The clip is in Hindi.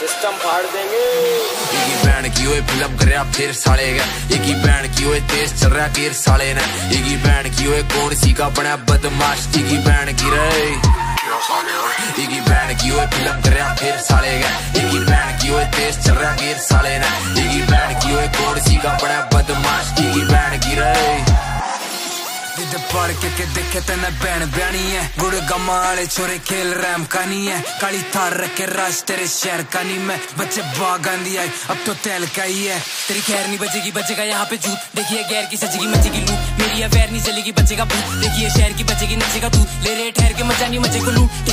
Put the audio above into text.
सिस्टम फाड़ देंगे। बैंड फिर साले का। बैंड की ओए तेज चल रहा साले ने। बैंड की ओए कौन सी का बना, बदमाश। बैंड की रे इकी बैंड की ओए रहा, फिर साले का। बैंड की ओए तेज चल रहा साले ने। इकी बैंड की ओए कौन सी का बना, बदमाश। इकी बैंड की रे जिद पढ़ के, के देखे तेने बहन बहनी है गुड़ गमा वाले छोरे खेल रैम का नहीं है काली थार रखे राज तेरे शहर का नहीं मैं बच्चे बाग आंधी आई अब तो तेल का ही है तेरी खैर नहीं बचेगी बचेगा यहाँ पे झूठ देखिए गैर की सजेगी मचेगी लूट मेरी अफेयर नहीं चलेगी बचेगा भूत देखिए शहर की बचेगी नचेगा तू ले रे ठहर के मचा नहीं मचे को लूट